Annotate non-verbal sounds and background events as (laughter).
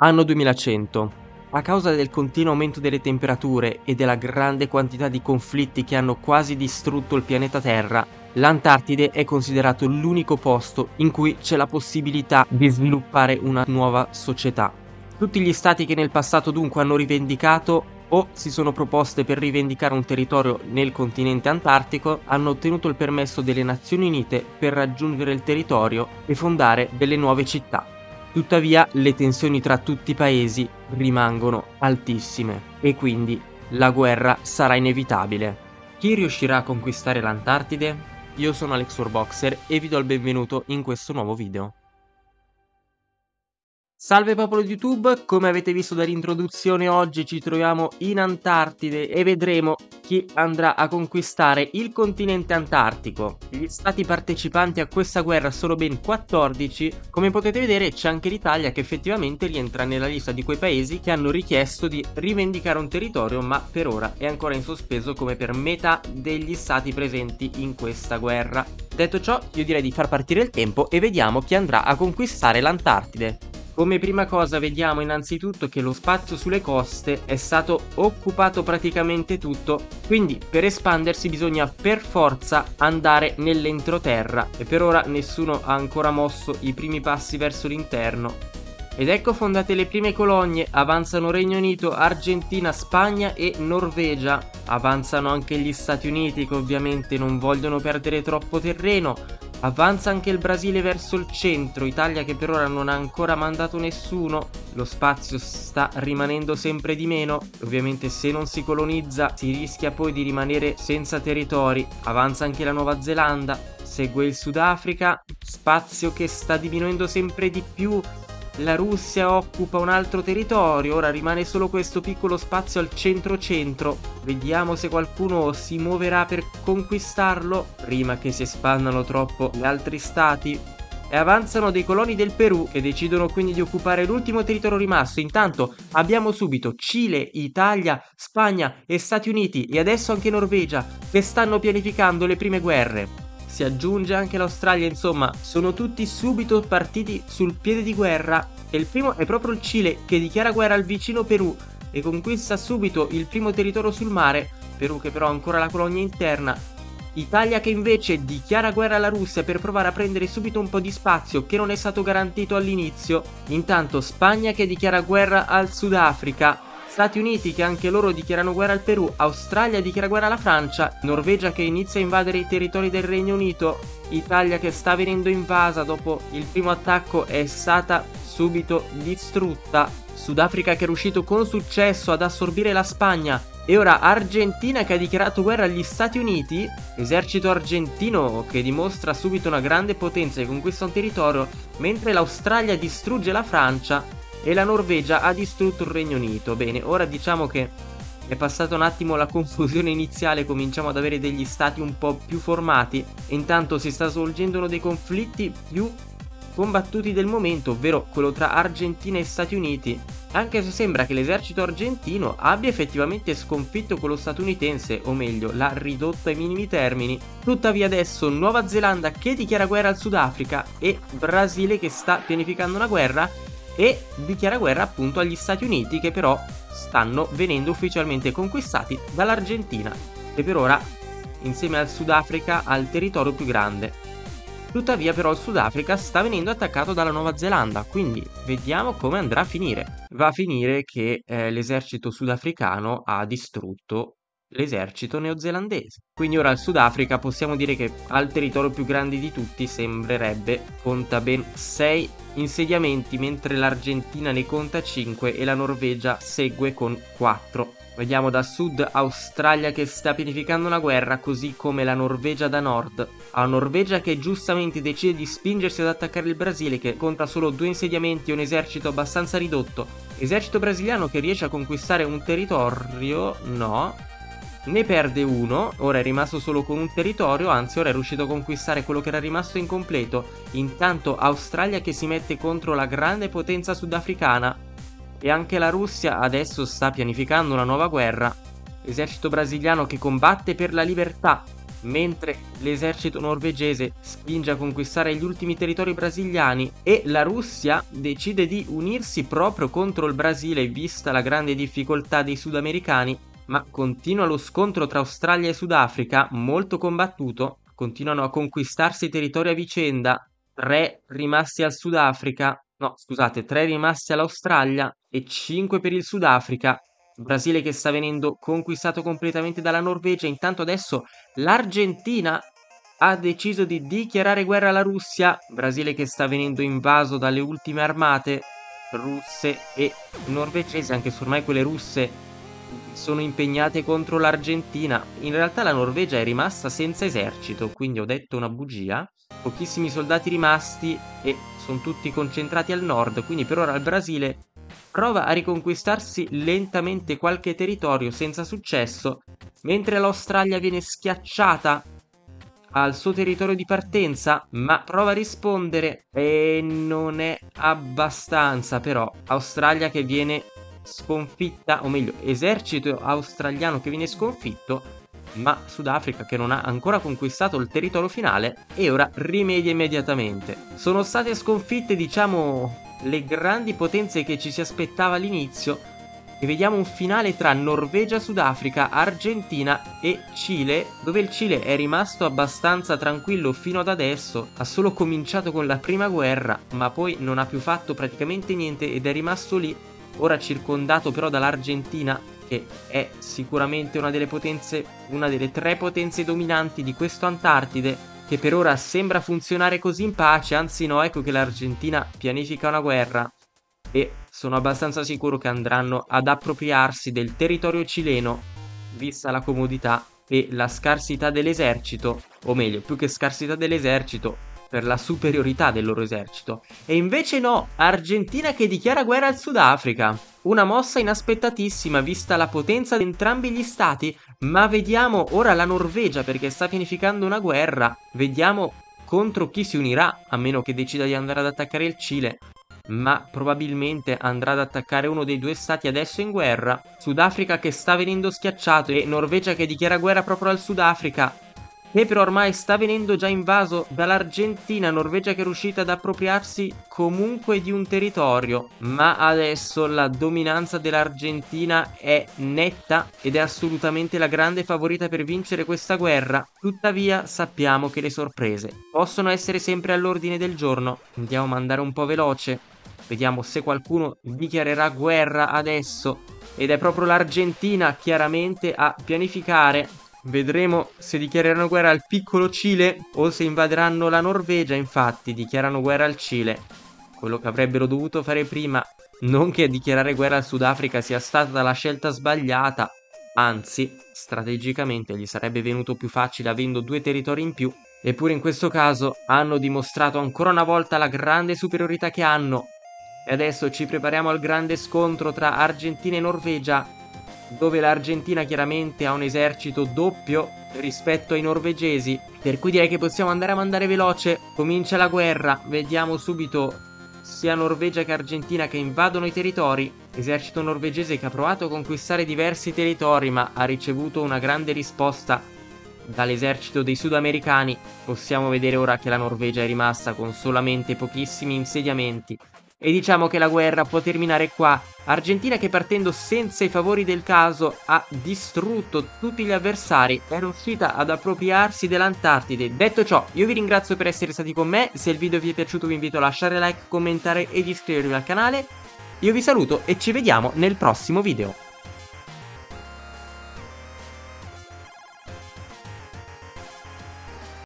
Anno 2100. A causa del continuo aumento delle temperature e della grande quantità di conflitti che hanno quasi distrutto il pianeta Terra, l'Antartide è considerato l'unico posto in cui c'è la possibilità di sviluppare una nuova società. Tutti gli stati che nel passato dunque hanno rivendicato o si sono proposte per rivendicare un territorio nel continente antartico hanno ottenuto il permesso delle Nazioni Unite per raggiungere il territorio e fondare delle nuove città. Tuttavia le tensioni tra tutti i paesi rimangono altissime e quindi la guerra sarà inevitabile. Chi riuscirà a conquistare l'Antartide? Io sono Alex Warboxer e vi do il benvenuto in questo nuovo video. Salve popolo di YouTube, come avete visto dall'introduzione oggi ci troviamo in Antartide e vedremo chi andrà a conquistare il continente antartico. Gli stati partecipanti a questa guerra sono ben 14, come potete vedere c'è anche l'Italia che effettivamente rientra nella lista di quei paesi che hanno richiesto di rivendicare un territorio ma per ora è ancora in sospeso come per metà degli stati presenti in questa guerra. Detto ciò, io direi di far partire il tempo e vediamo chi andrà a conquistare l'Antartide. Come prima cosa vediamo innanzitutto che lo spazio sulle coste è stato occupato praticamente tutto, quindi per espandersi bisogna per forza andare nell'entroterra e per ora nessuno ha ancora mosso i primi passi verso l'interno. Ed ecco fondate le prime colonie, avanzano Regno Unito, Argentina, Spagna e Norvegia. Avanzano anche gli Stati Uniti che ovviamente non vogliono perdere troppo terreno, Avanza anche il Brasile verso il centro, Italia che per ora non ha ancora mandato nessuno, lo spazio sta rimanendo sempre di meno, ovviamente se non si colonizza si rischia poi di rimanere senza territori, avanza anche la Nuova Zelanda, segue il Sudafrica, spazio che sta diminuendo sempre di più, la Russia occupa un altro territorio, ora rimane solo questo piccolo spazio al centro-centro. Vediamo se qualcuno si muoverà per conquistarlo prima che si espandano troppo gli altri stati. E avanzano dei coloni del Perù che decidono quindi di occupare l'ultimo territorio rimasto. Intanto abbiamo subito Cile, Italia, Spagna e Stati Uniti e adesso anche Norvegia che stanno pianificando le prime guerre si aggiunge anche l'Australia, insomma, sono tutti subito partiti sul piede di guerra. E il primo è proprio il Cile che dichiara guerra al vicino Perù e conquista subito il primo territorio sul mare, Perù che però ha ancora la colonia interna, Italia che invece dichiara guerra alla Russia per provare a prendere subito un po' di spazio che non è stato garantito all'inizio, intanto Spagna che dichiara guerra al Sudafrica, Stati Uniti che anche loro dichiarano guerra al Perù, Australia dichiara guerra alla Francia, Norvegia che inizia a invadere i territori del Regno Unito, Italia che sta venendo invasa dopo il primo attacco è stata subito distrutta, Sudafrica che è riuscito con successo ad assorbire la Spagna e ora Argentina che ha dichiarato guerra agli Stati Uniti, esercito argentino che dimostra subito una grande potenza e conquista un territorio, mentre l'Australia distrugge la Francia e la Norvegia ha distrutto il Regno Unito. Bene, ora diciamo che è passata un attimo la (laughs) confusione iniziale, cominciamo ad avere degli stati un po' più formati e intanto si sta svolgendo uno dei conflitti più combattuti del momento, ovvero quello tra Argentina e Stati Uniti, anche se sembra che l'esercito argentino abbia effettivamente sconfitto quello statunitense, o meglio, l'ha ridotto ai minimi termini. Tuttavia adesso Nuova Zelanda che dichiara guerra al Sudafrica e Brasile che sta pianificando una guerra e dichiara guerra appunto agli Stati Uniti che però stanno venendo ufficialmente conquistati dall'Argentina e per ora insieme al Sudafrica ha il territorio più grande. Tuttavia però il Sudafrica sta venendo attaccato dalla Nuova Zelanda, quindi vediamo come andrà a finire. Va a finire che eh, l'esercito sudafricano ha distrutto l'esercito neozelandese. Quindi ora il Sudafrica possiamo dire che ha il territorio più grande di tutti, sembrerebbe, conta ben 6 insediamenti, mentre l'Argentina ne conta 5 e la Norvegia segue con 4. Vediamo da sud Australia che sta pianificando una guerra, così come la Norvegia da nord. La Norvegia che giustamente decide di spingersi ad attaccare il Brasile che conta solo due insediamenti e un esercito abbastanza ridotto. Esercito brasiliano che riesce a conquistare un territorio? No ne perde uno, ora è rimasto solo con un territorio, anzi ora è riuscito a conquistare quello che era rimasto incompleto. Intanto Australia che si mette contro la grande potenza sudafricana e anche la Russia adesso sta pianificando una nuova guerra. Esercito brasiliano che combatte per la libertà. mentre l'esercito norvegese spinge a conquistare gli ultimi territori brasiliani e la Russia decide di unirsi proprio contro il Brasile vista la grande difficoltà dei sudamericani, ma continua lo scontro tra Australia e Sudafrica molto combattuto, continuano a conquistarsi territori a vicenda, tre rimasti al Sudafrica, no scusate, tre rimasti all'Australia e cinque per il Sudafrica Brasile che sta venendo conquistato completamente dalla Norvegia. Intanto adesso l'Argentina ha deciso di dichiarare guerra alla Russia. Brasile che sta venendo invaso dalle ultime armate russe e norvegesi, anche se ormai quelle russe sono impegnate contro l'Argentina. In realtà la Norvegia è rimasta senza esercito, quindi ho detto una bugia. Pochissimi soldati rimasti e sono tutti concentrati al nord, quindi per ora il Brasile prova a riconquistarsi lentamente qualche territorio senza successo, mentre l'Australia viene schiacciata al suo territorio di partenza, ma prova a rispondere e non è abbastanza però. Australia che viene sconfitta, o meglio, esercito australiano che viene sconfitto, ma Sudafrica che non ha ancora conquistato il territorio finale e ora rimedia immediatamente. Sono state sconfitte, diciamo, le grandi potenze che ci si aspettava all'inizio e vediamo un finale tra Norvegia, Sudafrica, Argentina e Cile, dove il Cile è rimasto abbastanza tranquillo fino ad adesso, ha solo cominciato con la prima guerra, ma poi non ha più fatto praticamente niente ed è rimasto lì, ora circondato però dall'Argentina, che è sicuramente una delle potenze, una delle tre potenze dominanti di questo Antartide, che per ora sembra funzionare così in pace, anzi no, ecco che l'Argentina pianifica una guerra e sono abbastanza sicuro che andranno ad appropriarsi del territorio cileno, vista la comodità e la scarsità dell'esercito, o meglio, più che scarsità dell'esercito, per la superiorità del loro esercito. E invece no, Argentina che dichiara guerra al Sudafrica. Una mossa inaspettatissima vista la potenza di entrambi gli stati, ma vediamo ora la Norvegia perché sta pianificando una guerra, vediamo contro chi si unirà, a meno che decida di andare ad attaccare il Cile, ma probabilmente andrà ad attaccare uno dei due stati adesso in guerra. Sudafrica che sta venendo schiacciato e Norvegia che dichiara guerra proprio al Sudafrica che però ormai sta venendo già invaso dall'Argentina, Norvegia che è riuscita ad appropriarsi comunque di un territorio, ma adesso la dominanza dell'Argentina è netta ed è assolutamente la grande favorita per vincere questa guerra, tuttavia sappiamo che le sorprese possono essere sempre all'ordine del giorno, andiamo a mandare un po' veloce, vediamo se qualcuno dichiarerà guerra adesso. Ed è proprio l'Argentina chiaramente a pianificare Vedremo se dichiareranno guerra al piccolo Cile o se invaderanno la Norvegia, infatti dichiarano guerra al Cile. Quello che avrebbero dovuto fare prima, non che dichiarare guerra al Sudafrica sia stata la scelta sbagliata, anzi, strategicamente gli sarebbe venuto più facile avendo due territori in più, eppure in questo caso hanno dimostrato ancora una volta la grande superiorità che hanno. E adesso ci prepariamo al grande scontro tra Argentina e Norvegia dove l'Argentina chiaramente ha un esercito doppio rispetto ai norvegesi, per cui direi che possiamo andare a mandare veloce, comincia la guerra, vediamo subito sia Norvegia che Argentina che invadono i territori, esercito norvegese che ha provato a conquistare diversi territori ma ha ricevuto una grande risposta dall'esercito dei sudamericani, possiamo vedere ora che la Norvegia è rimasta con solamente pochissimi insediamenti e diciamo che la guerra può terminare qua. Argentina che partendo senza i favori del caso ha distrutto tutti gli avversari è riuscita ad appropriarsi dell'Antartide. Detto ciò, io vi ringrazio per essere stati con me, se il video vi è piaciuto vi invito a lasciare like, commentare ed iscrivervi al canale. Io vi saluto e ci vediamo nel prossimo video.